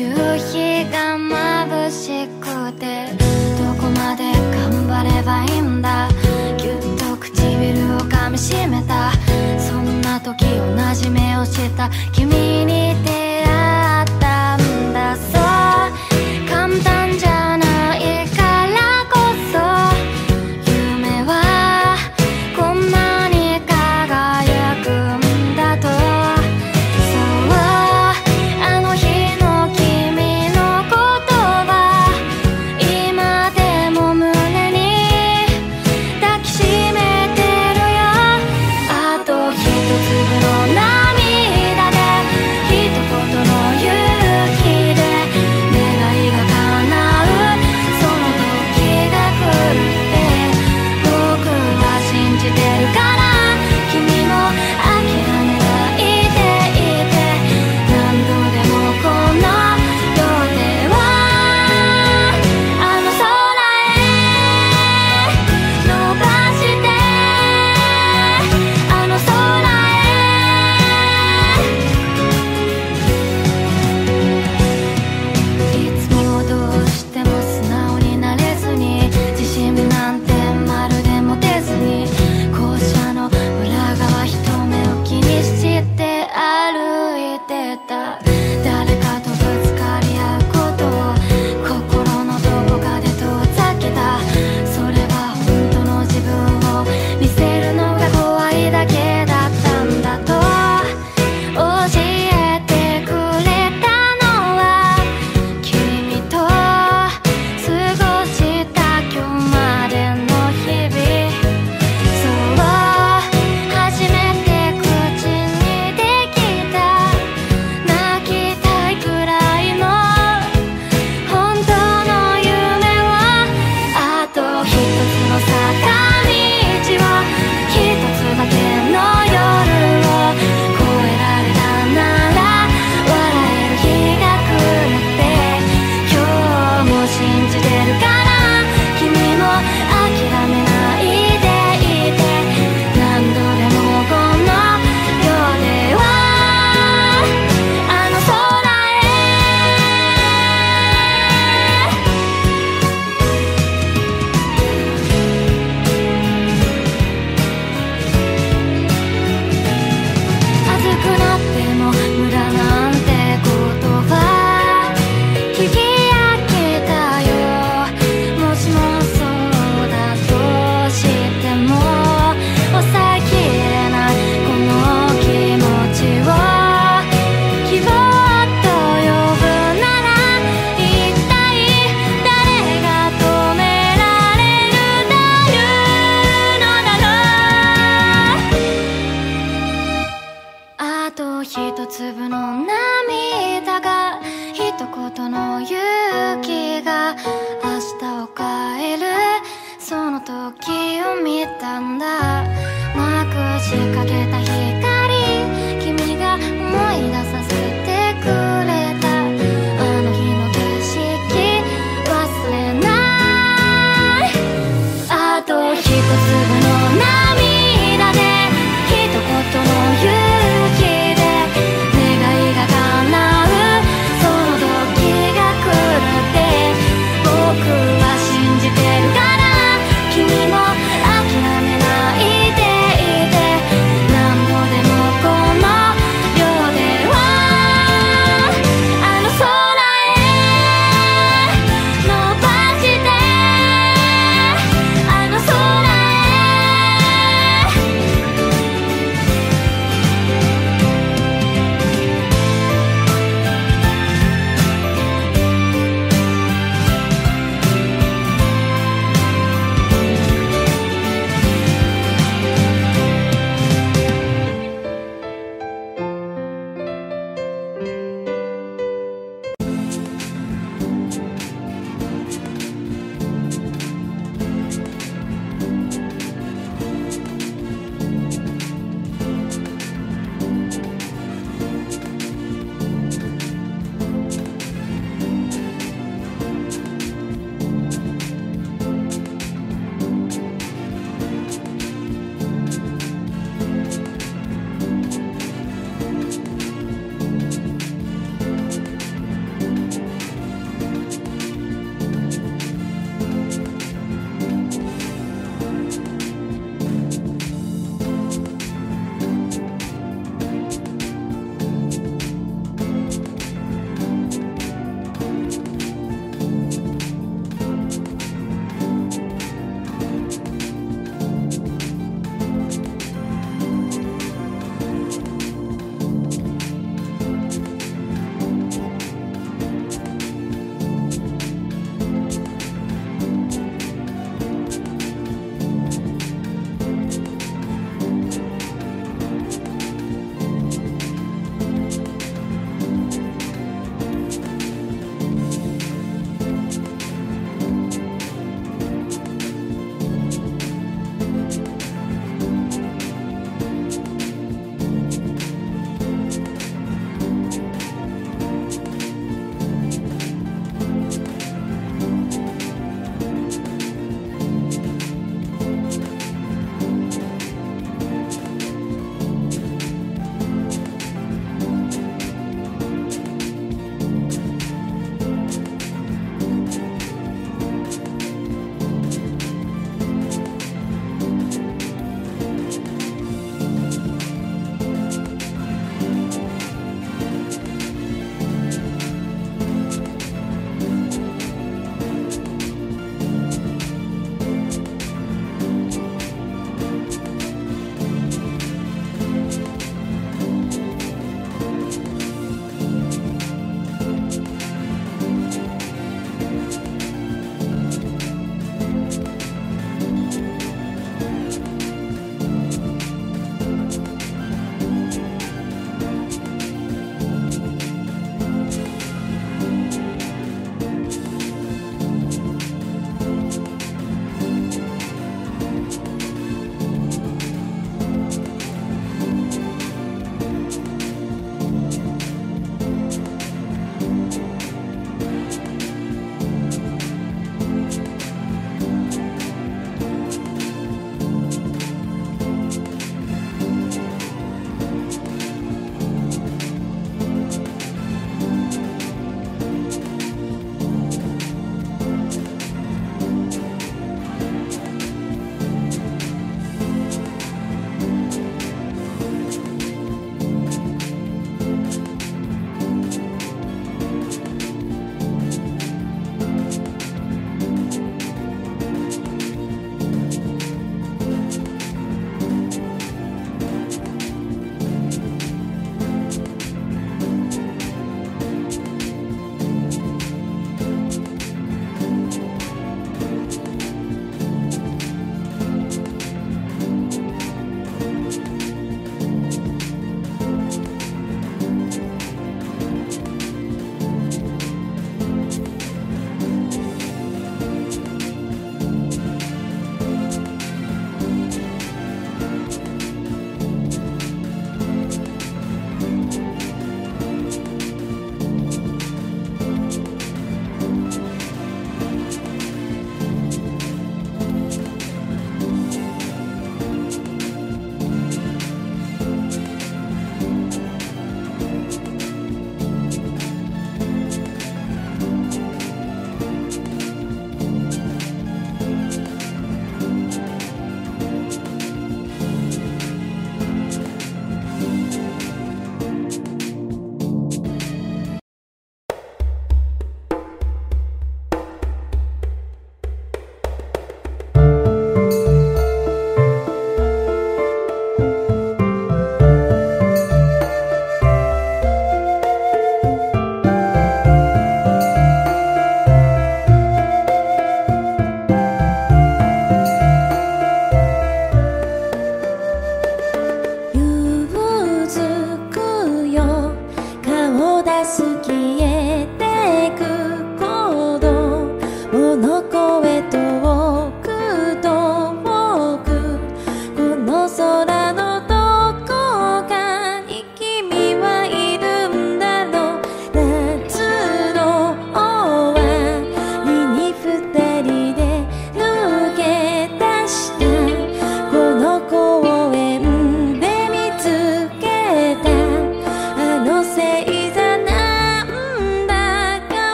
夕日が眩しくてどこまで頑張ればいいんだ？ぎゅっと唇を噛みしめた。そんな時同じ目をした。君に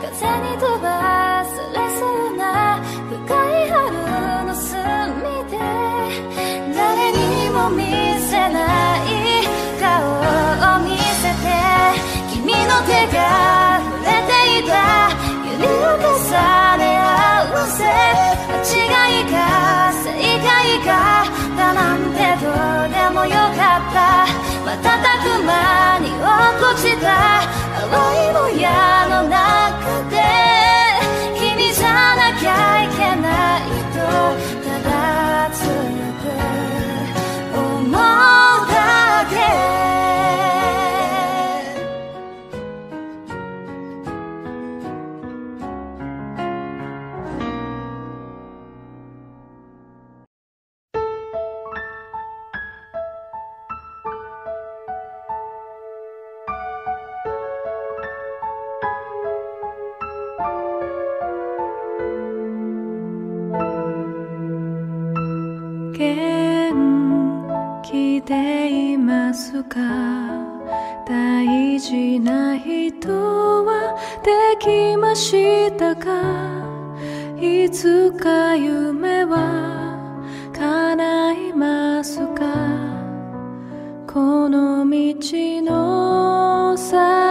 風に飛ばされすな深い春の隅で誰にも見せない顔を見せて君の手が触れていた指を重ね合わせ間違いか正解かだなんてどうでもよかった瞬く間に落こちた。淡いもやの中とか。大事な人はできましたか？いつか夢は叶いますか？この道の先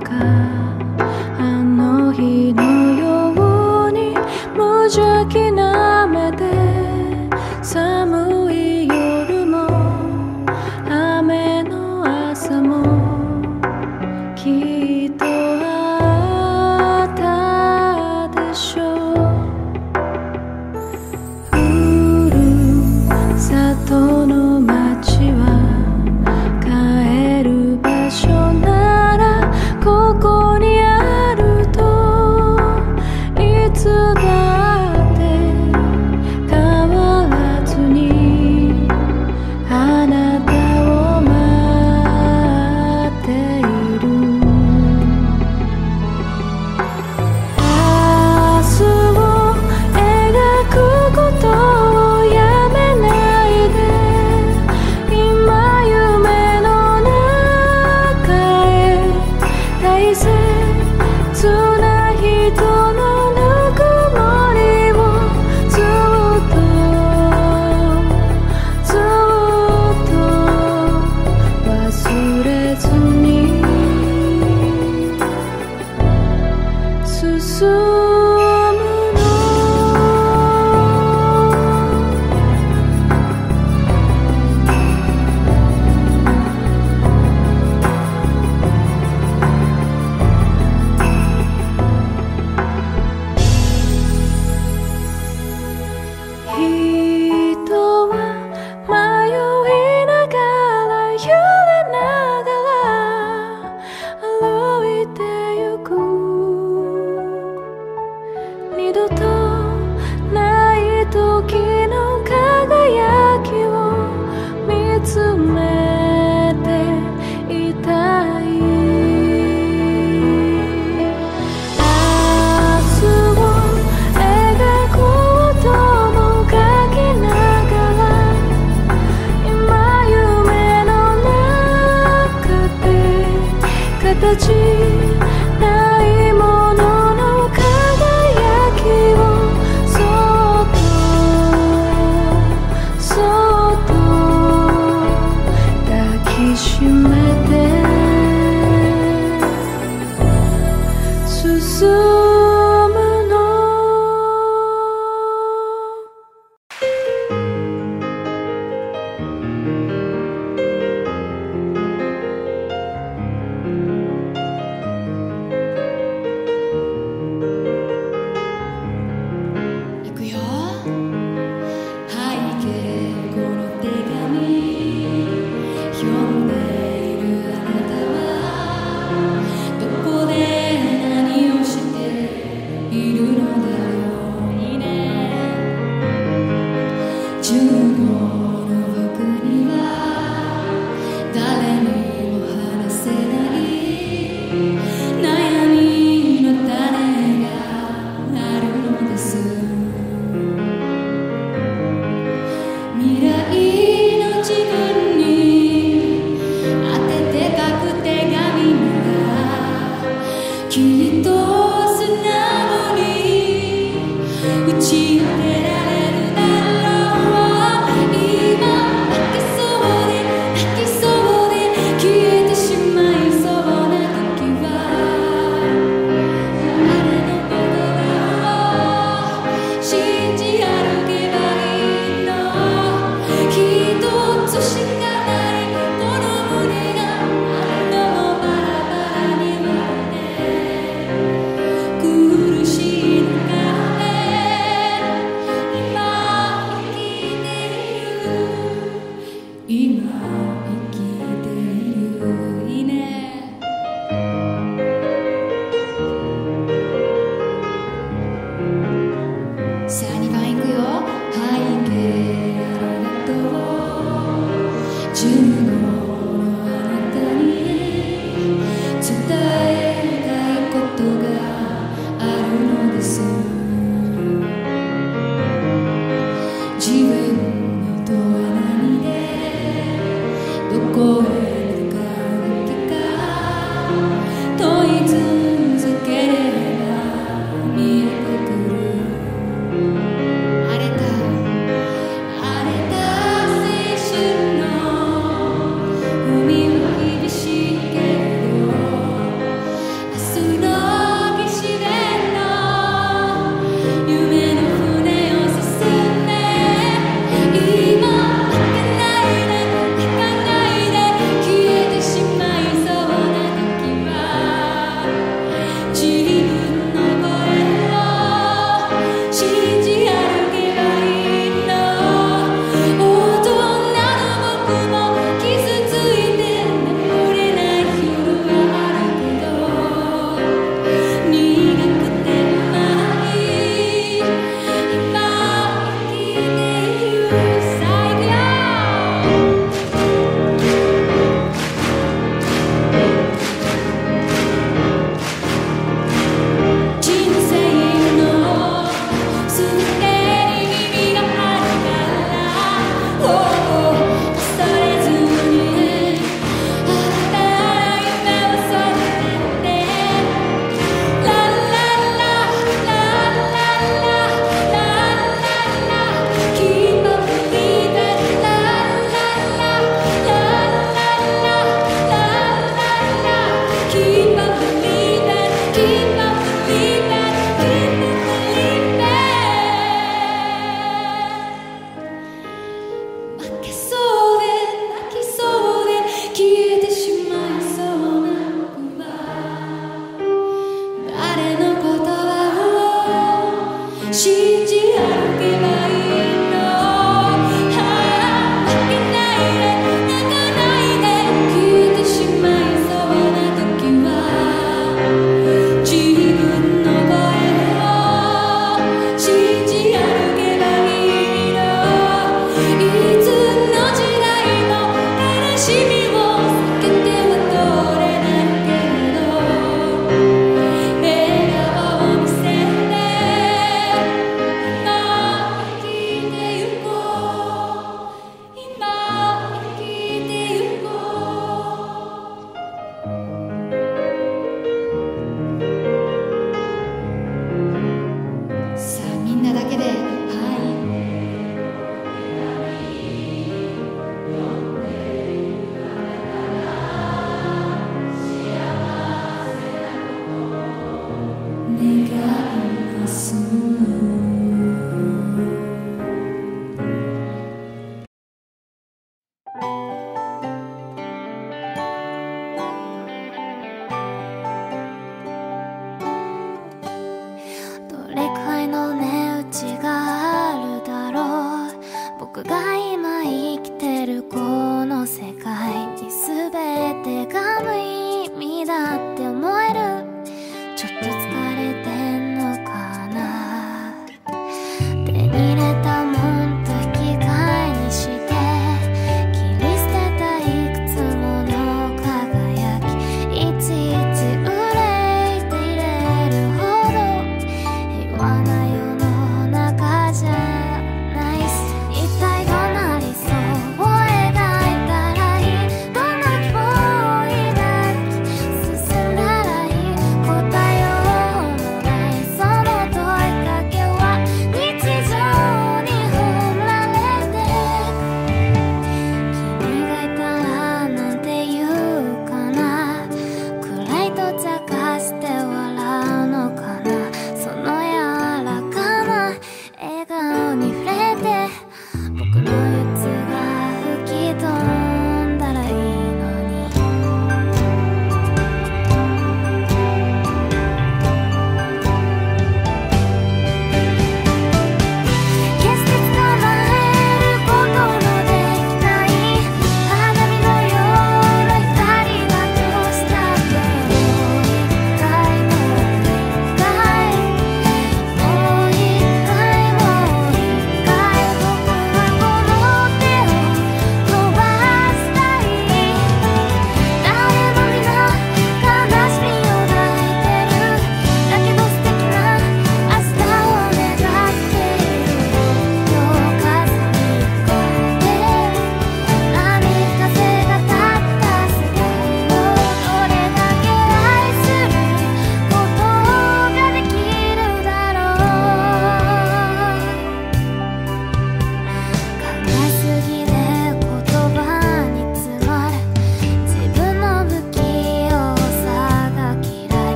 歌。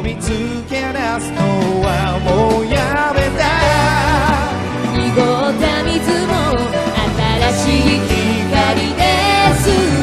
見つけ出すのはもうやめた。濁った水も新しい光です。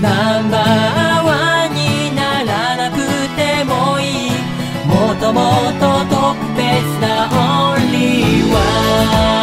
ナンバーワンにならなくてもいい。もともと特別なオンリーワン。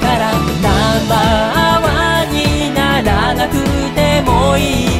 からワンにならなくてもいい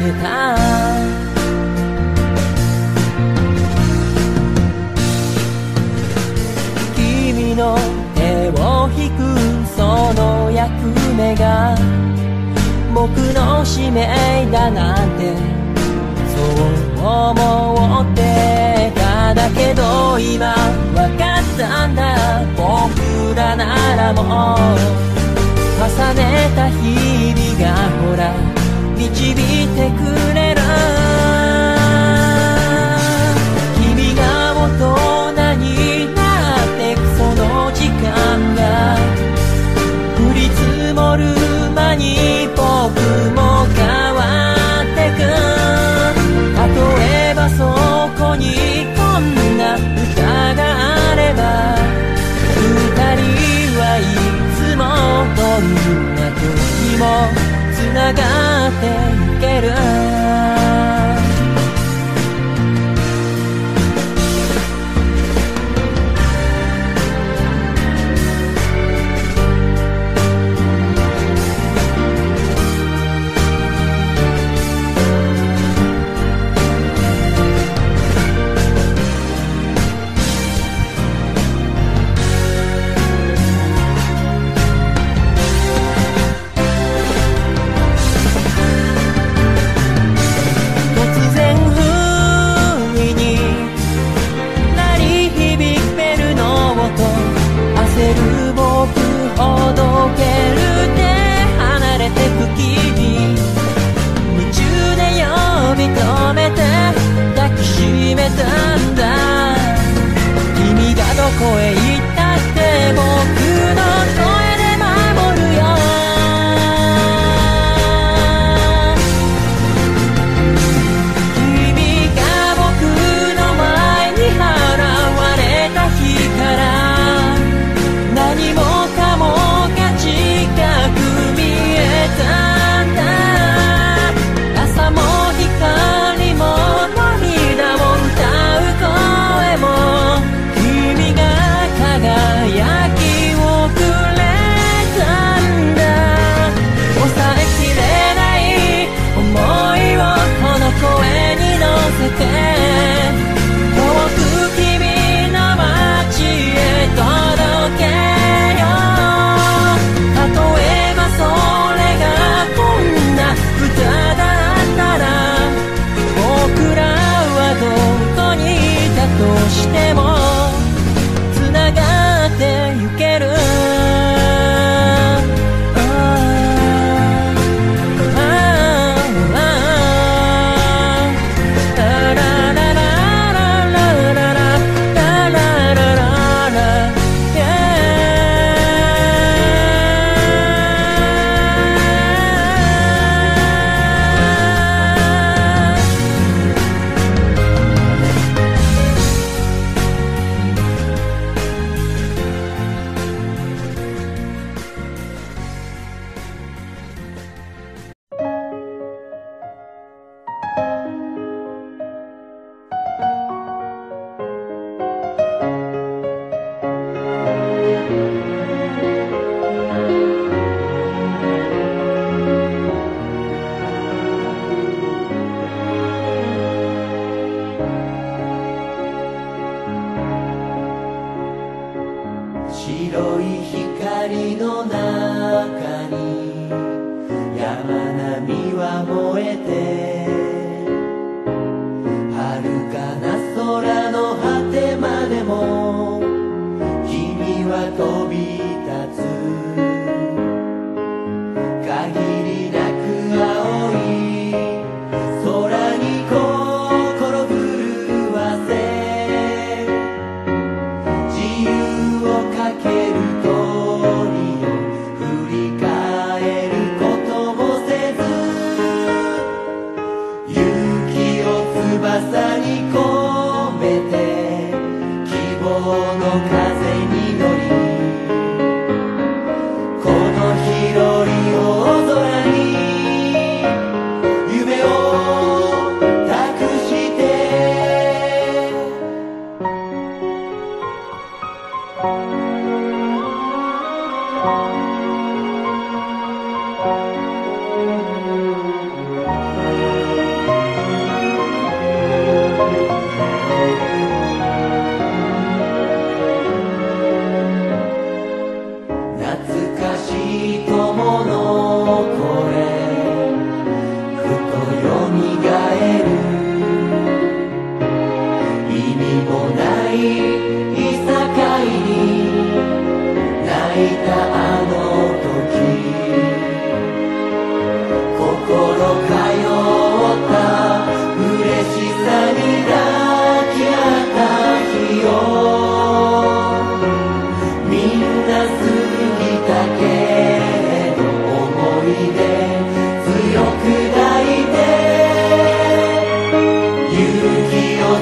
てた君の手を引くその役目が僕の使命だなんてそう思ってただけど今わかったんだ僕らならもう重ねた日々がほら導いてくれる君が大人になってくその時間が。降り積もる間に僕も変わってく。例えばそこにこんな歌があれば。二人はいつもどんな時も繋がっていける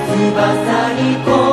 翼に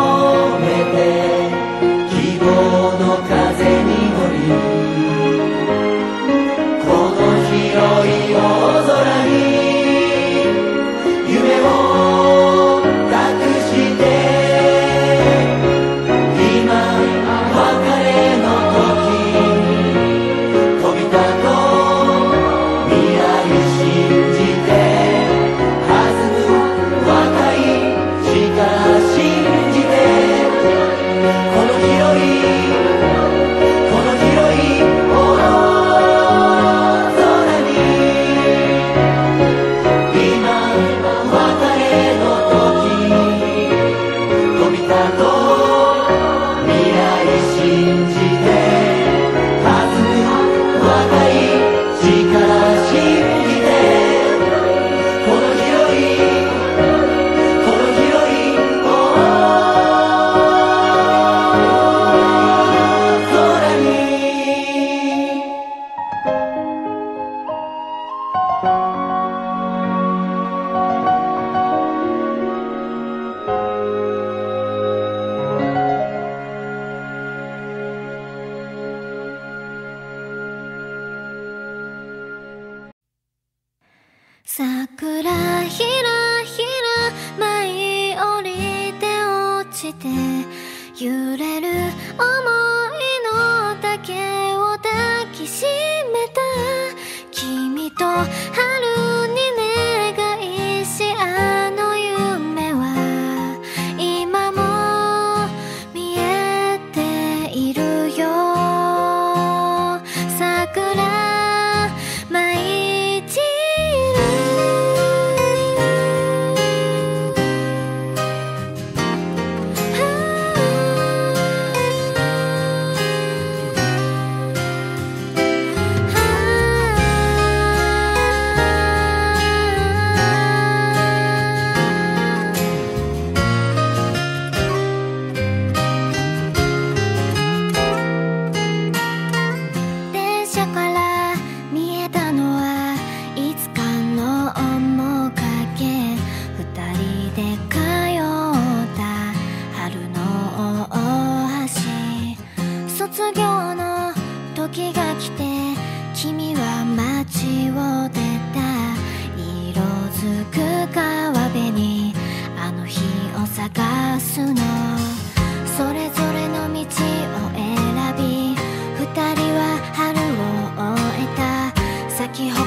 き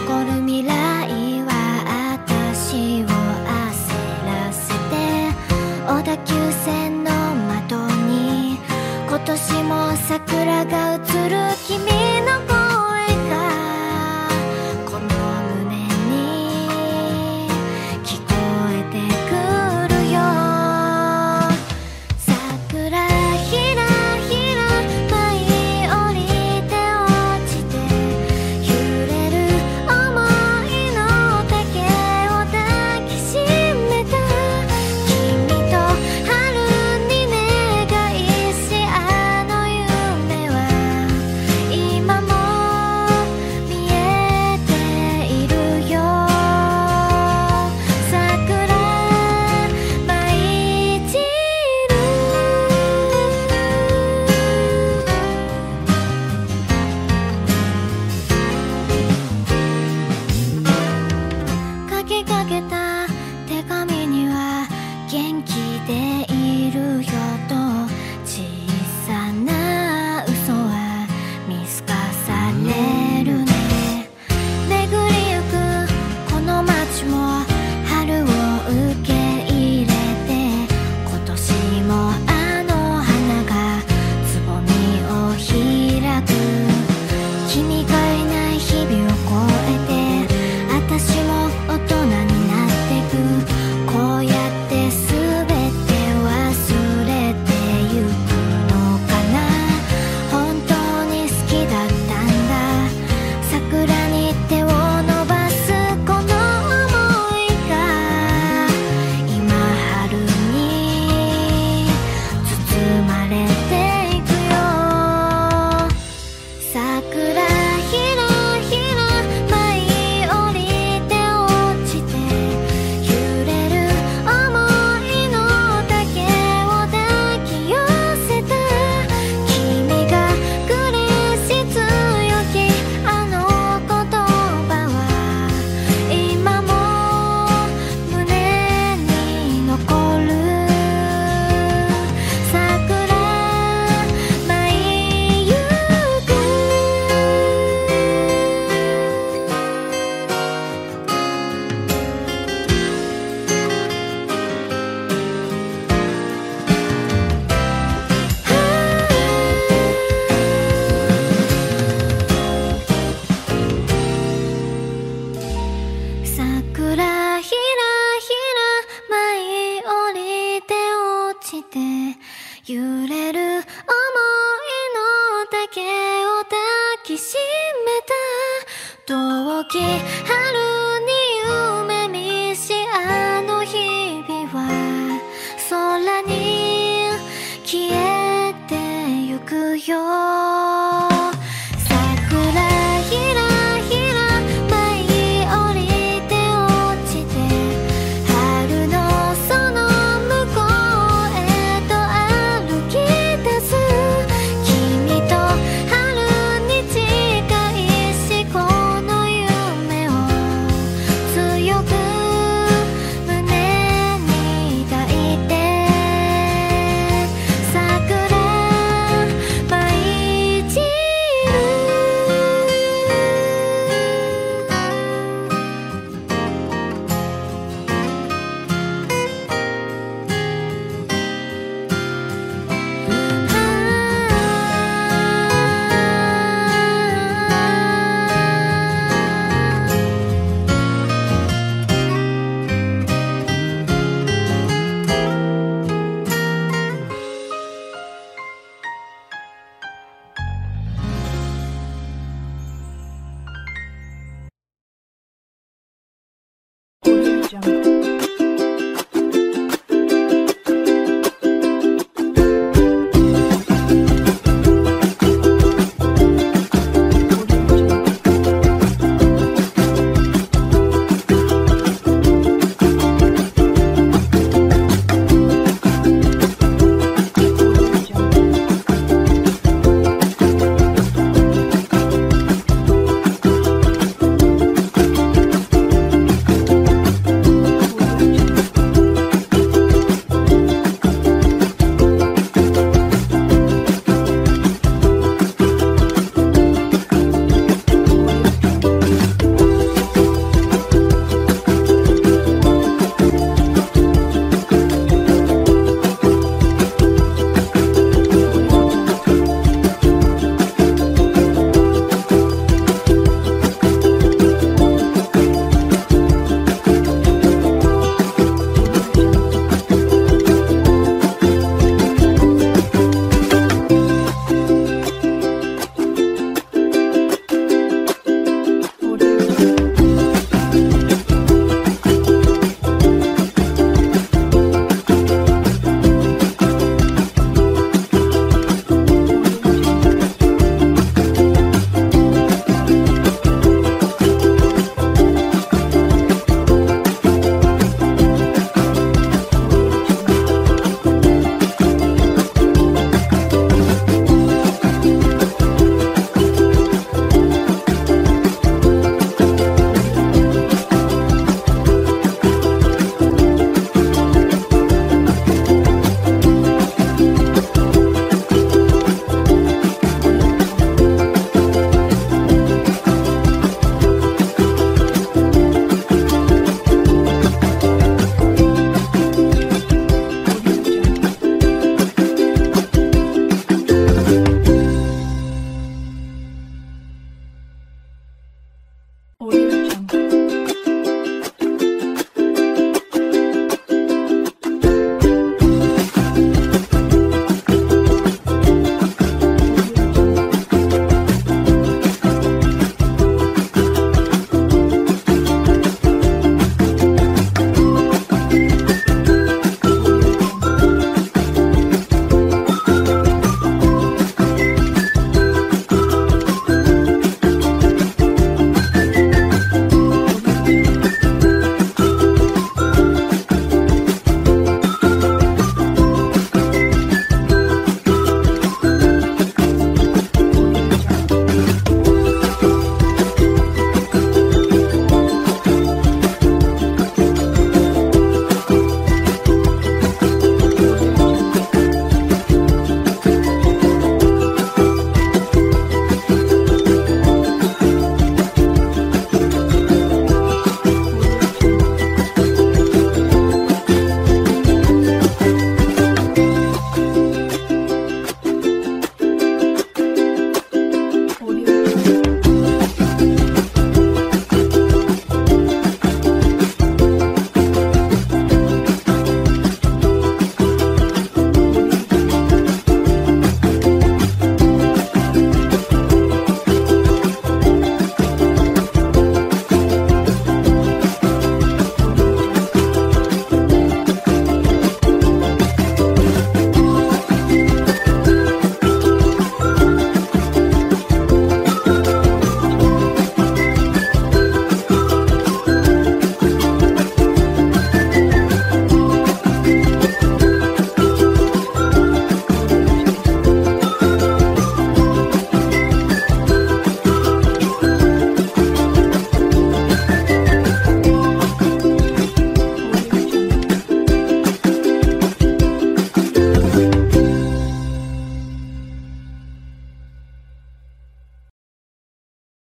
街。